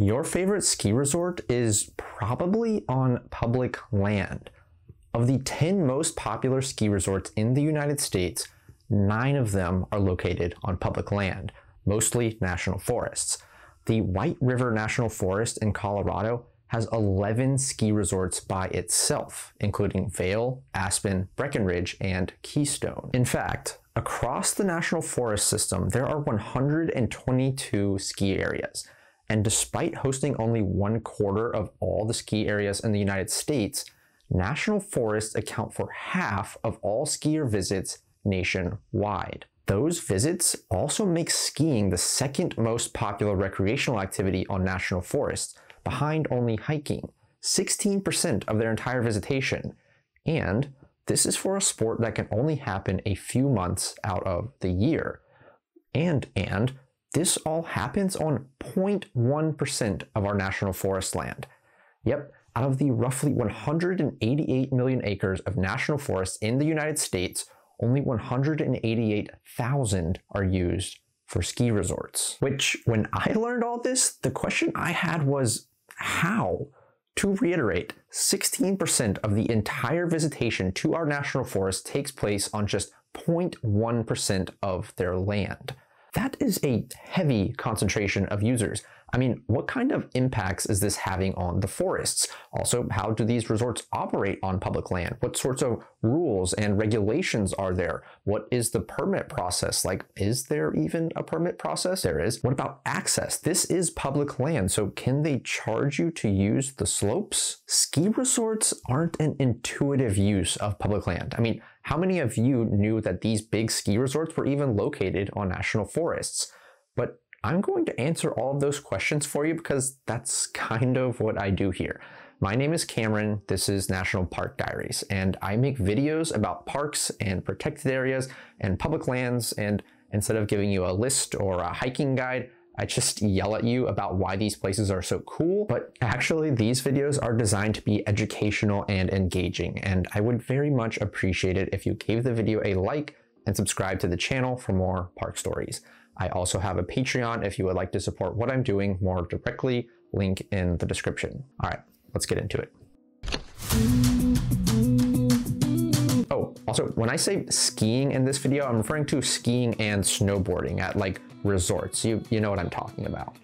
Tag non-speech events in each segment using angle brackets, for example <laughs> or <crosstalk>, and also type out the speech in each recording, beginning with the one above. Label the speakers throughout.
Speaker 1: Your favorite ski resort is probably on public land. Of the 10 most popular ski resorts in the United States, nine of them are located on public land, mostly national forests. The White River National Forest in Colorado has 11 ski resorts by itself, including Vail, Aspen, Breckenridge, and Keystone. In fact, across the National Forest system, there are 122 ski areas. And despite hosting only one quarter of all the ski areas in the United States, national forests account for half of all skier visits nationwide. Those visits also make skiing the second most popular recreational activity on national forests, behind only hiking, 16% of their entire visitation. And this is for a sport that can only happen a few months out of the year. And, and, this all happens on 0.1% of our national forest land. Yep, out of the roughly 188 million acres of national forests in the United States, only 188,000 are used for ski resorts. Which, when I learned all this, the question I had was how? To reiterate, 16% of the entire visitation to our national forest takes place on just 0.1% of their land. That is a heavy concentration of users. I mean, what kind of impacts is this having on the forests? Also, how do these resorts operate on public land? What sorts of rules and regulations are there? What is the permit process? Like, is there even a permit process? There is. What about access? This is public land, so can they charge you to use the slopes? Ski resorts aren't an intuitive use of public land. I mean, how many of you knew that these big ski resorts were even located on national forests? But I'm going to answer all of those questions for you because that's kind of what I do here. My name is Cameron, this is National Park Diaries, and I make videos about parks and protected areas and public lands, and instead of giving you a list or a hiking guide, I just yell at you about why these places are so cool, but actually these videos are designed to be educational and engaging, and I would very much appreciate it if you gave the video a like and subscribe to the channel for more park stories. I also have a Patreon if you would like to support what I'm doing more directly, link in the description. All right, let's get into it. Oh, also, when I say skiing in this video, I'm referring to skiing and snowboarding at like resorts. You, you know what I'm talking about.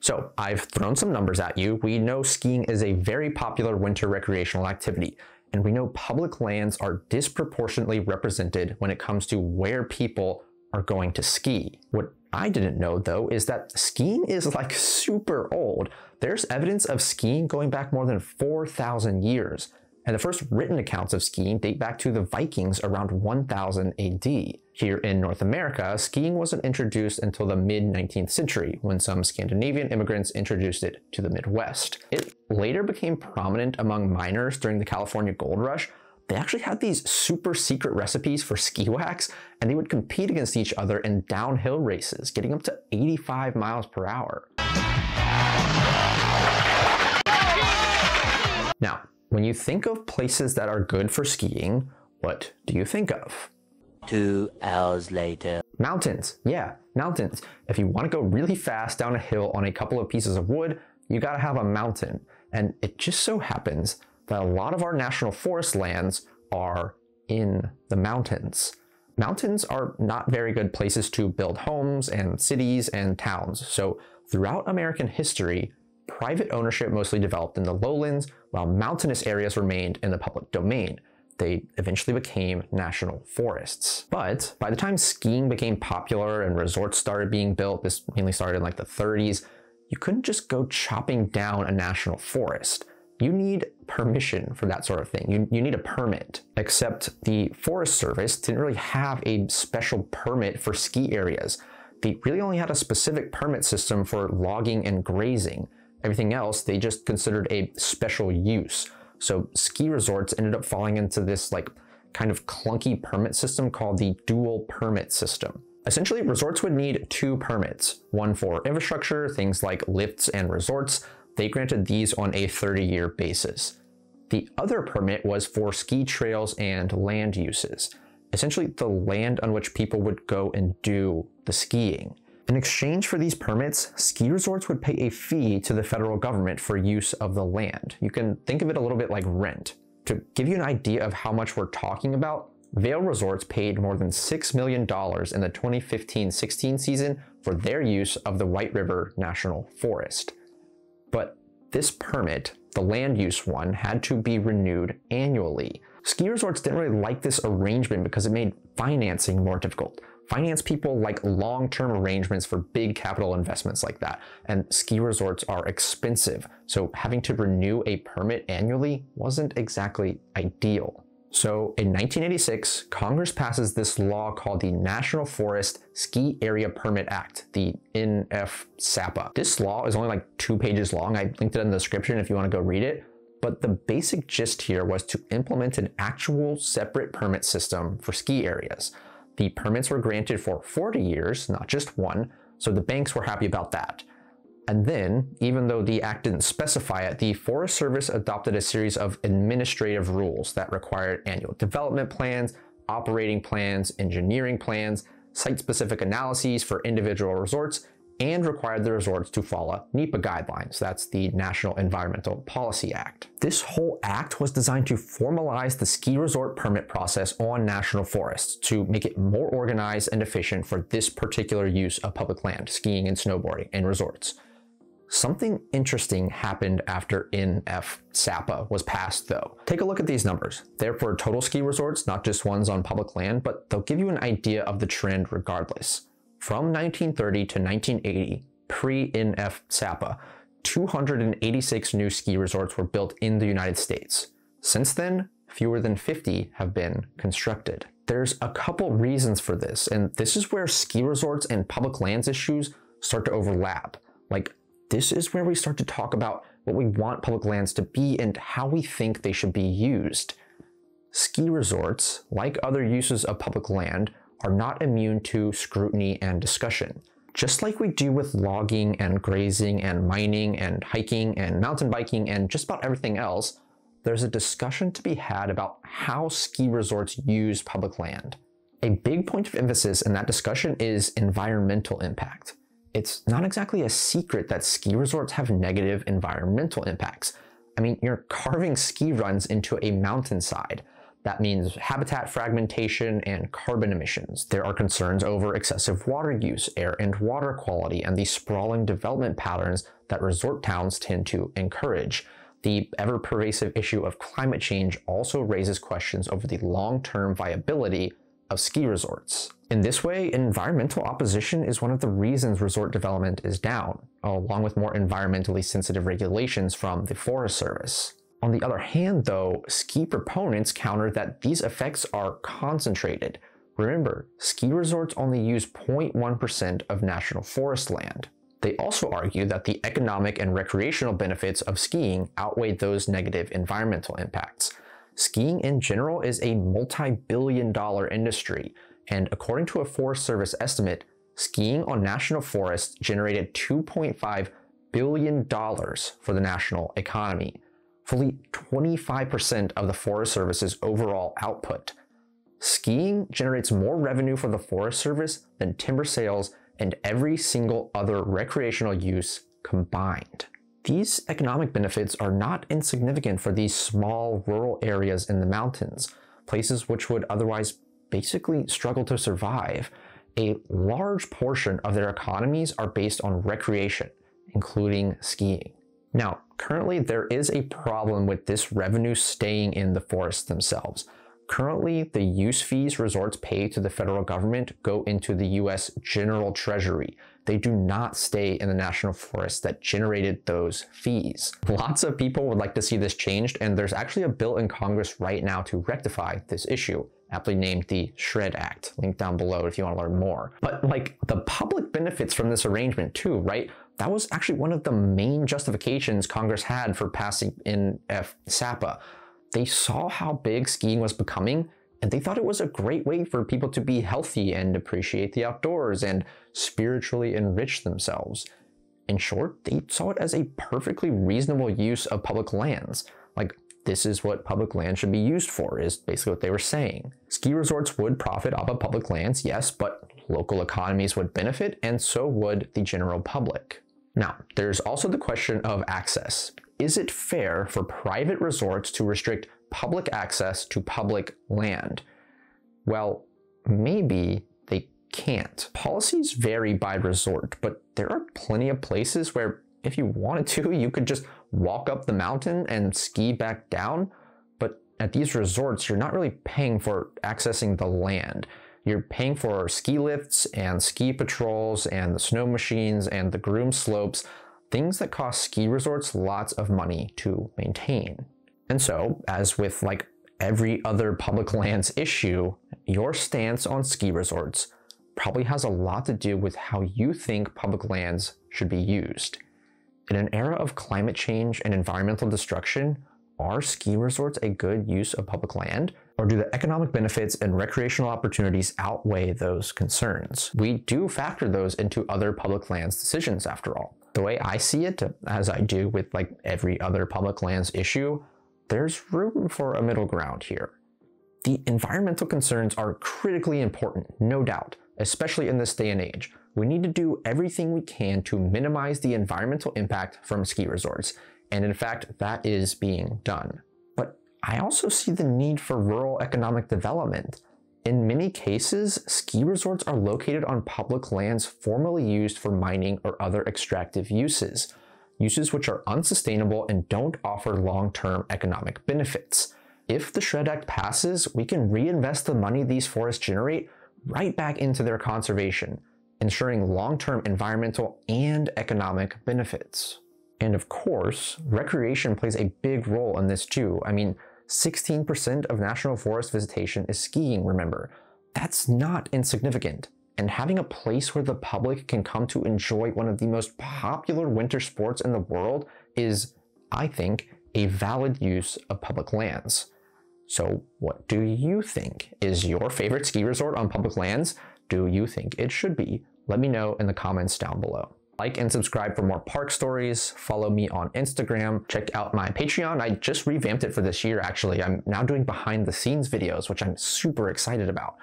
Speaker 1: So I've thrown some numbers at you. We know skiing is a very popular winter recreational activity and we know public lands are disproportionately represented when it comes to where people are going to ski. What I didn't know though is that skiing is like super old. There's evidence of skiing going back more than 4,000 years, and the first written accounts of skiing date back to the Vikings around 1000 AD. Here in North America, skiing wasn't introduced until the mid-19th century, when some Scandinavian immigrants introduced it to the Midwest. It later became prominent among miners during the California Gold Rush. They actually had these super secret recipes for ski <laughs> wax, and they would compete against each other in downhill races, getting up to 85 miles per hour. Now, when you think of places that are good for skiing, what do you think of?
Speaker 2: Two hours later.
Speaker 1: Mountains. Yeah, mountains. If you want to go really fast down a hill on a couple of pieces of wood, you gotta have a mountain. And it just so happens that a lot of our national forest lands are in the mountains. Mountains are not very good places to build homes and cities and towns. So throughout American history, private ownership mostly developed in the lowlands, while mountainous areas remained in the public domain they eventually became national forests. But by the time skiing became popular and resorts started being built, this mainly started in like the 30s, you couldn't just go chopping down a national forest. You need permission for that sort of thing. You, you need a permit. Except the Forest Service didn't really have a special permit for ski areas. They really only had a specific permit system for logging and grazing. Everything else they just considered a special use. So ski resorts ended up falling into this like kind of clunky permit system called the dual permit system. Essentially, resorts would need two permits, one for infrastructure, things like lifts and resorts. They granted these on a 30-year basis. The other permit was for ski trails and land uses. Essentially, the land on which people would go and do the skiing. In exchange for these permits, ski resorts would pay a fee to the federal government for use of the land. You can think of it a little bit like rent. To give you an idea of how much we're talking about, Vail Resorts paid more than $6 million in the 2015-16 season for their use of the White River National Forest. But this permit, the land use one, had to be renewed annually. Ski resorts didn't really like this arrangement because it made financing more difficult. Finance people like long-term arrangements for big capital investments like that, and ski resorts are expensive, so having to renew a permit annually wasn't exactly ideal. So in 1986, Congress passes this law called the National Forest Ski Area Permit Act, the NFSAPA. This law is only like two pages long. I linked it in the description if you want to go read it. But the basic gist here was to implement an actual separate permit system for ski areas. The permits were granted for 40 years, not just one, so the banks were happy about that. And then, even though the act didn't specify it, the Forest Service adopted a series of administrative rules that required annual development plans, operating plans, engineering plans, site-specific analyses for individual resorts, and required the resorts to follow NEPA guidelines. That's the National Environmental Policy Act. This whole act was designed to formalize the ski resort permit process on national forests to make it more organized and efficient for this particular use of public land, skiing and snowboarding in resorts. Something interesting happened after NF SAPA was passed though. Take a look at these numbers. They're for total ski resorts, not just ones on public land, but they'll give you an idea of the trend regardless. From 1930 to 1980, pre-NF SAPA, 286 new ski resorts were built in the United States. Since then, fewer than 50 have been constructed. There's a couple reasons for this, and this is where ski resorts and public lands issues start to overlap. Like this is where we start to talk about what we want public lands to be and how we think they should be used. Ski resorts, like other uses of public land, are not immune to scrutiny and discussion. Just like we do with logging and grazing and mining and hiking and mountain biking and just about everything else, there's a discussion to be had about how ski resorts use public land. A big point of emphasis in that discussion is environmental impact it's not exactly a secret that ski resorts have negative environmental impacts. I mean, you're carving ski runs into a mountainside. That means habitat fragmentation and carbon emissions. There are concerns over excessive water use, air and water quality, and the sprawling development patterns that resort towns tend to encourage. The ever pervasive issue of climate change also raises questions over the long term viability of ski resorts. In this way, environmental opposition is one of the reasons resort development is down, along with more environmentally sensitive regulations from the Forest Service. On the other hand, though, ski proponents counter that these effects are concentrated. Remember, ski resorts only use 0.1% of national forest land. They also argue that the economic and recreational benefits of skiing outweigh those negative environmental impacts. Skiing in general is a multi-billion dollar industry, and according to a Forest Service estimate, skiing on national forests generated $2.5 billion for the national economy, fully 25% of the Forest Service's overall output. Skiing generates more revenue for the Forest Service than timber sales and every single other recreational use combined. These economic benefits are not insignificant for these small rural areas in the mountains, places which would otherwise basically struggle to survive. A large portion of their economies are based on recreation, including skiing. Now, currently there is a problem with this revenue staying in the forests themselves. Currently, the use fees resorts pay to the federal government go into the US General Treasury. They do not stay in the national forests that generated those fees. Lots of people would like to see this changed, and there's actually a bill in Congress right now to rectify this issue aptly named the SHRED Act. Link down below if you want to learn more. But like the public benefits from this arrangement too, right? That was actually one of the main justifications Congress had for passing NF SAPA. They saw how big skiing was becoming and they thought it was a great way for people to be healthy and appreciate the outdoors and spiritually enrich themselves. In short, they saw it as a perfectly reasonable use of public lands. Like, this is what public land should be used for, is basically what they were saying. Ski resorts would profit off of public lands, yes, but local economies would benefit, and so would the general public. Now, there's also the question of access. Is it fair for private resorts to restrict public access to public land? Well, maybe they can't. Policies vary by resort, but there are plenty of places where if you wanted to, you could just walk up the mountain and ski back down. But at these resorts, you're not really paying for accessing the land. You're paying for ski lifts and ski patrols and the snow machines and the groom slopes, things that cost ski resorts lots of money to maintain. And so, as with like every other public lands issue, your stance on ski resorts probably has a lot to do with how you think public lands should be used. In an era of climate change and environmental destruction, are ski resorts a good use of public land? Or do the economic benefits and recreational opportunities outweigh those concerns? We do factor those into other public lands decisions after all. The way I see it, as I do with like every other public lands issue, there's room for a middle ground here. The environmental concerns are critically important, no doubt, especially in this day and age. We need to do everything we can to minimize the environmental impact from ski resorts, and in fact, that is being done. I also see the need for rural economic development. In many cases, ski resorts are located on public lands formerly used for mining or other extractive uses, uses which are unsustainable and don't offer long-term economic benefits. If the SHRED Act passes, we can reinvest the money these forests generate right back into their conservation, ensuring long-term environmental and economic benefits. And of course, recreation plays a big role in this too. I mean, 16% of national forest visitation is skiing, remember. That's not insignificant. And having a place where the public can come to enjoy one of the most popular winter sports in the world is, I think, a valid use of public lands. So, what do you think? Is your favorite ski resort on public lands? Do you think it should be? Let me know in the comments down below. Like and subscribe for more park stories. Follow me on Instagram. Check out my Patreon. I just revamped it for this year, actually. I'm now doing behind the scenes videos, which I'm super excited about.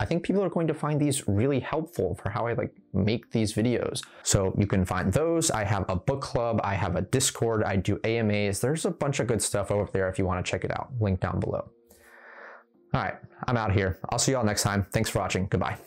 Speaker 1: I think people are going to find these really helpful for how I like make these videos. So you can find those. I have a book club. I have a Discord. I do AMAs. There's a bunch of good stuff over there if you want to check it out. Link down below. All right, I'm out here. I'll see you all next time. Thanks for watching. Goodbye.